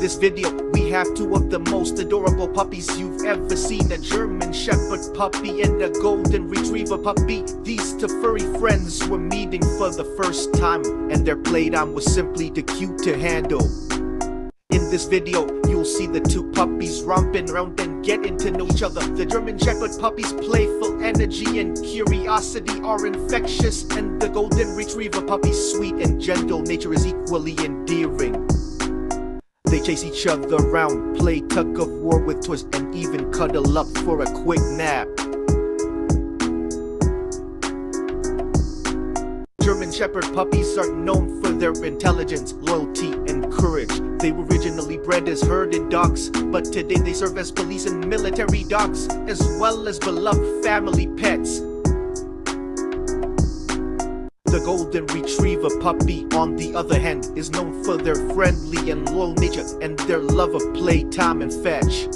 this video, we have two of the most adorable puppies you've ever seen. A German Shepherd puppy and a Golden Retriever puppy. These two furry friends were meeting for the first time, and their playtime was simply too cute to handle. In this video, you'll see the two puppies romping around and getting to know each other. The German Shepherd puppy's playful energy and curiosity are infectious, and the Golden Retriever puppy's sweet and gentle nature is equally endearing. They chase each other around, play tug of war with twists, and even cuddle up for a quick nap. German Shepherd puppies are known for their intelligence, loyalty, and courage. They were originally bred as herded dogs, but today they serve as police and military dogs, as well as beloved family pets. The Golden Retriever puppy, on the other hand, is known for their friendly and loyal nature and their love of playtime and fetch.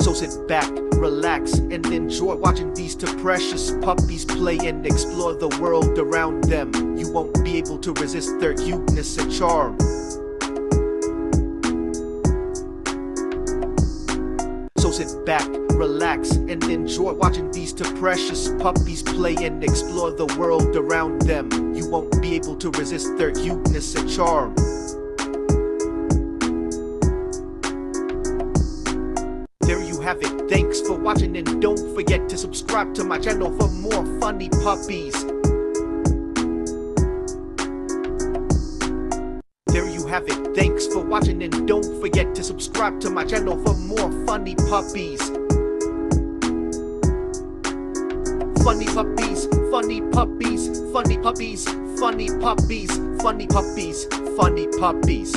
So sit back, relax, and enjoy watching these two precious puppies play and explore the world around them. You won't be able to resist their cuteness and charm. So sit back, relax, and enjoy watching these two precious puppies play and explore the world around them. You won't be able to resist their cuteness and charm. There you have it. Thanks for watching and don't forget to subscribe to my channel for more funny puppies. Have it. Thanks for watching and don't forget to subscribe to my channel for more funny puppies. Funny puppies, funny puppies, funny puppies, funny puppies, funny puppies, funny puppies.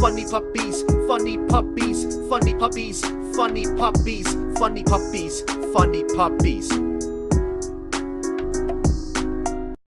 Funny puppies, funny puppies, funny puppies, funny puppies, funny puppies, funny puppies.